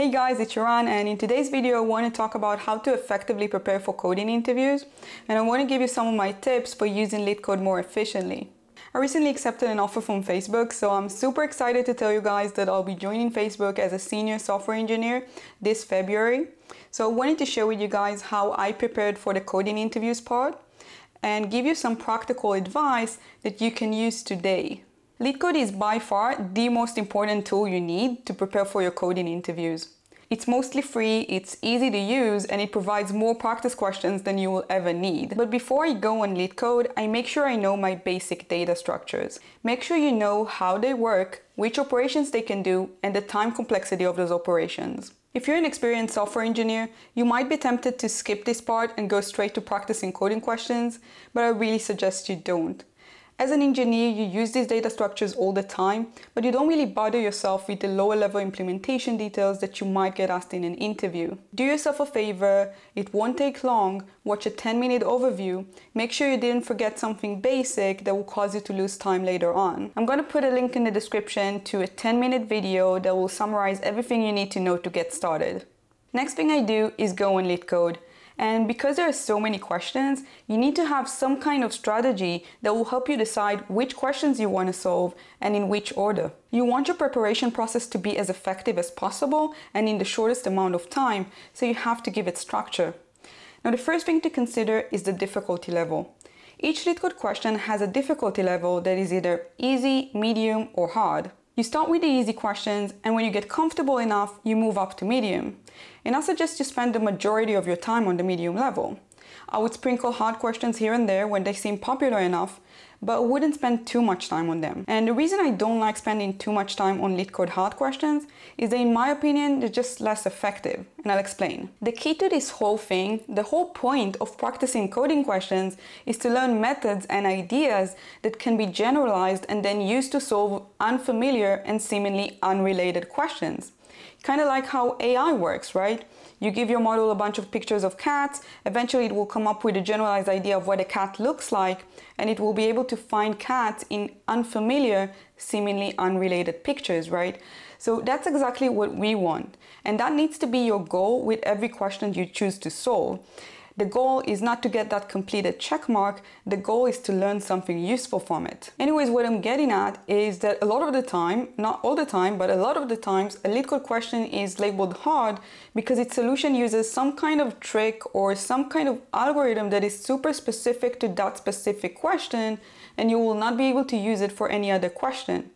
Hey guys, it's Shiran and in today's video I want to talk about how to effectively prepare for coding interviews and I want to give you some of my tips for using LeetCode more efficiently. I recently accepted an offer from Facebook, so I'm super excited to tell you guys that I'll be joining Facebook as a senior software engineer this February. So I wanted to share with you guys how I prepared for the coding interviews part and give you some practical advice that you can use today. LeetCode is by far the most important tool you need to prepare for your coding interviews. It's mostly free, it's easy to use, and it provides more practice questions than you will ever need. But before I go on LeetCode, I make sure I know my basic data structures. Make sure you know how they work, which operations they can do, and the time complexity of those operations. If you're an experienced software engineer, you might be tempted to skip this part and go straight to practicing coding questions, but I really suggest you don't. As an engineer, you use these data structures all the time, but you don't really bother yourself with the lower level implementation details that you might get asked in an interview. Do yourself a favor, it won't take long, watch a 10 minute overview, make sure you didn't forget something basic that will cause you to lose time later on. I'm gonna put a link in the description to a 10 minute video that will summarize everything you need to know to get started. Next thing I do is go on LeetCode. And because there are so many questions, you need to have some kind of strategy that will help you decide which questions you want to solve and in which order. You want your preparation process to be as effective as possible and in the shortest amount of time, so you have to give it structure. Now, the first thing to consider is the difficulty level. Each LeetCode question has a difficulty level that is either easy, medium, or hard. You start with the easy questions, and when you get comfortable enough, you move up to medium. And I suggest you spend the majority of your time on the medium level. I would sprinkle hard questions here and there when they seem popular enough, but wouldn't spend too much time on them. And the reason I don't like spending too much time on LeetCode hard questions is that in my opinion, they're just less effective, and I'll explain. The key to this whole thing, the whole point of practicing coding questions is to learn methods and ideas that can be generalized and then used to solve unfamiliar and seemingly unrelated questions. Kind of like how AI works, right? You give your model a bunch of pictures of cats, eventually it will come up with a generalized idea of what a cat looks like, and it will be able to find cats in unfamiliar, seemingly unrelated pictures, right? So that's exactly what we want. And that needs to be your goal with every question you choose to solve. The goal is not to get that completed check mark, the goal is to learn something useful from it. Anyways, what I'm getting at is that a lot of the time, not all the time, but a lot of the times, a LeetCode question is labeled hard because its solution uses some kind of trick or some kind of algorithm that is super specific to that specific question and you will not be able to use it for any other question.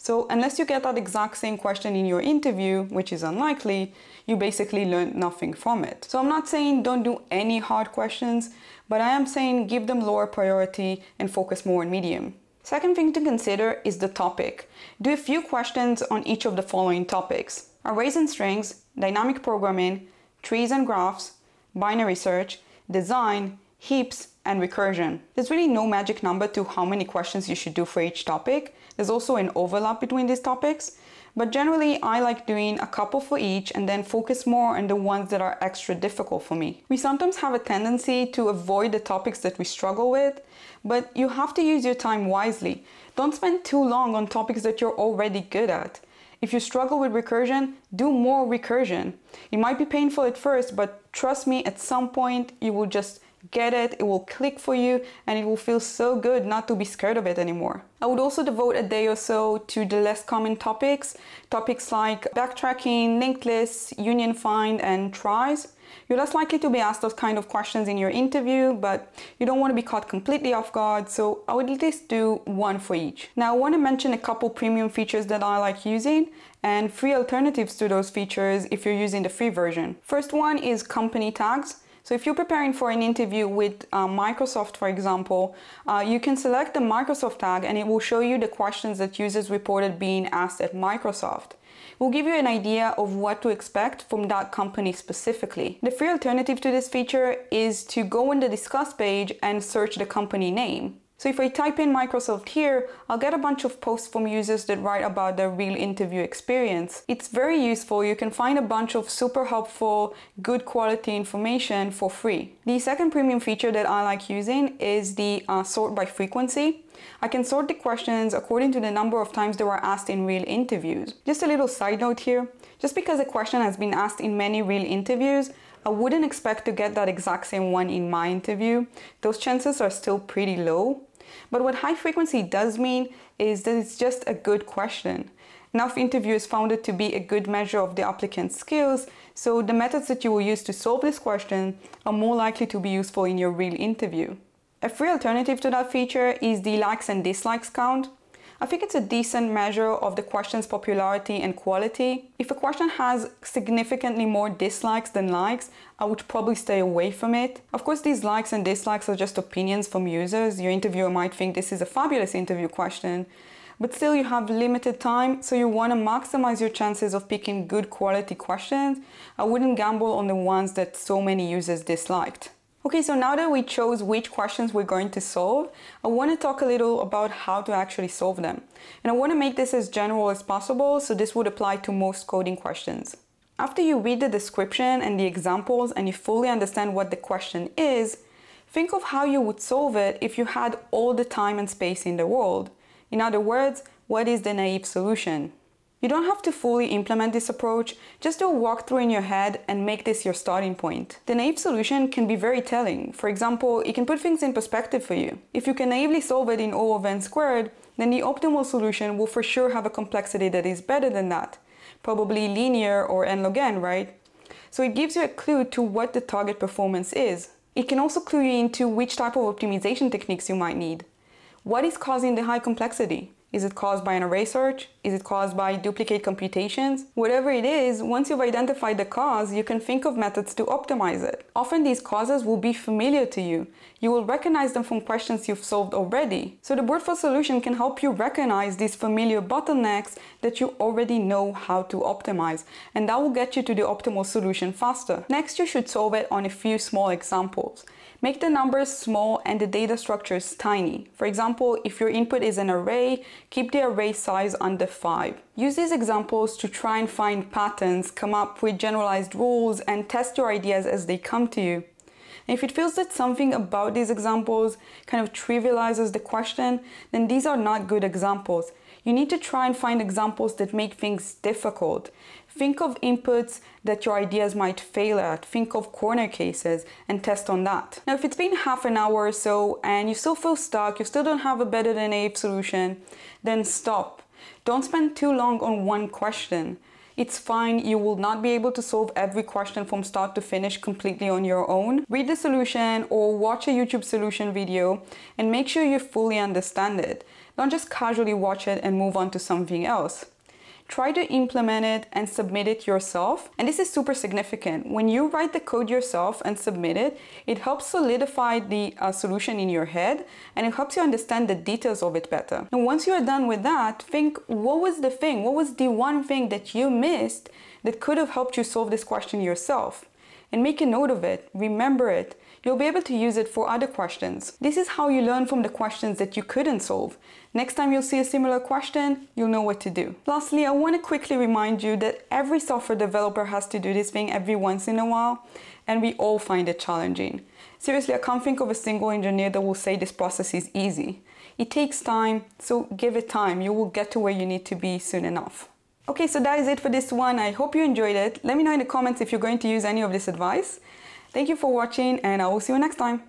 So unless you get that exact same question in your interview, which is unlikely, you basically learn nothing from it. So I'm not saying don't do any hard questions, but I am saying give them lower priority and focus more on medium. Second thing to consider is the topic. Do a few questions on each of the following topics. Arrays and strings, dynamic programming, trees and graphs, binary search, design, heaps, and recursion. There's really no magic number to how many questions you should do for each topic. There's also an overlap between these topics, but generally I like doing a couple for each and then focus more on the ones that are extra difficult for me. We sometimes have a tendency to avoid the topics that we struggle with, but you have to use your time wisely. Don't spend too long on topics that you're already good at. If you struggle with recursion, do more recursion. It might be painful at first, but trust me, at some point you will just get it, it will click for you, and it will feel so good not to be scared of it anymore. I would also devote a day or so to the less common topics, topics like backtracking, linked lists, union find, and tries. You're less likely to be asked those kind of questions in your interview, but you don't want to be caught completely off guard, so I would at least do one for each. Now, I want to mention a couple premium features that I like using and free alternatives to those features if you're using the free version. First one is company tags. So if you're preparing for an interview with uh, Microsoft, for example, uh, you can select the Microsoft tag and it will show you the questions that users reported being asked at Microsoft. It will give you an idea of what to expect from that company specifically. The free alternative to this feature is to go on the discuss page and search the company name. So if I type in Microsoft here, I'll get a bunch of posts from users that write about their real interview experience. It's very useful. You can find a bunch of super helpful, good quality information for free. The second premium feature that I like using is the uh, sort by frequency. I can sort the questions according to the number of times they were asked in real interviews. Just a little side note here. Just because a question has been asked in many real interviews, I wouldn't expect to get that exact same one in my interview. Those chances are still pretty low. But what high frequency does mean is that it's just a good question. Enough interviewers found it to be a good measure of the applicant's skills, so the methods that you will use to solve this question are more likely to be useful in your real interview. A free alternative to that feature is the likes and dislikes count. I think it's a decent measure of the question's popularity and quality. If a question has significantly more dislikes than likes, I would probably stay away from it. Of course, these likes and dislikes are just opinions from users. Your interviewer might think this is a fabulous interview question, but still you have limited time, so you want to maximize your chances of picking good quality questions. I wouldn't gamble on the ones that so many users disliked. Okay, so now that we chose which questions we're going to solve, I want to talk a little about how to actually solve them. And I want to make this as general as possible, so this would apply to most coding questions. After you read the description and the examples and you fully understand what the question is, think of how you would solve it if you had all the time and space in the world. In other words, what is the naive solution? You don't have to fully implement this approach, just do a walkthrough in your head and make this your starting point. The naive solution can be very telling. For example, it can put things in perspective for you. If you can naively solve it in O of n squared, then the optimal solution will for sure have a complexity that is better than that. Probably linear or n log n, right? So it gives you a clue to what the target performance is. It can also clue you into which type of optimization techniques you might need. What is causing the high complexity? Is it caused by an array search? Is it caused by duplicate computations? Whatever it is, once you've identified the cause, you can think of methods to optimize it. Often these causes will be familiar to you. You will recognize them from questions you've solved already. So the force solution can help you recognize these familiar bottlenecks that you already know how to optimize, and that will get you to the optimal solution faster. Next, you should solve it on a few small examples. Make the numbers small and the data structures tiny. For example, if your input is an array, keep the array size under 5. Use these examples to try and find patterns, come up with generalized rules, and test your ideas as they come to you. And if it feels that something about these examples kind of trivializes the question, then these are not good examples. You need to try and find examples that make things difficult. Think of inputs that your ideas might fail at. Think of corner cases and test on that. Now, if it's been half an hour or so and you still feel stuck, you still don't have a better than naive solution, then stop. Don't spend too long on one question. It's fine, you will not be able to solve every question from start to finish completely on your own. Read the solution or watch a YouTube solution video and make sure you fully understand it. Don't just casually watch it and move on to something else try to implement it and submit it yourself. And this is super significant. When you write the code yourself and submit it, it helps solidify the uh, solution in your head and it helps you understand the details of it better. And once you're done with that, think what was the thing? What was the one thing that you missed that could have helped you solve this question yourself? And make a note of it, remember it, You'll be able to use it for other questions. This is how you learn from the questions that you couldn't solve. Next time you'll see a similar question, you'll know what to do. Lastly, I want to quickly remind you that every software developer has to do this thing every once in a while, and we all find it challenging. Seriously, I can't think of a single engineer that will say this process is easy. It takes time, so give it time. You will get to where you need to be soon enough. Okay, so that is it for this one. I hope you enjoyed it. Let me know in the comments if you're going to use any of this advice. Thank you for watching and I will see you next time.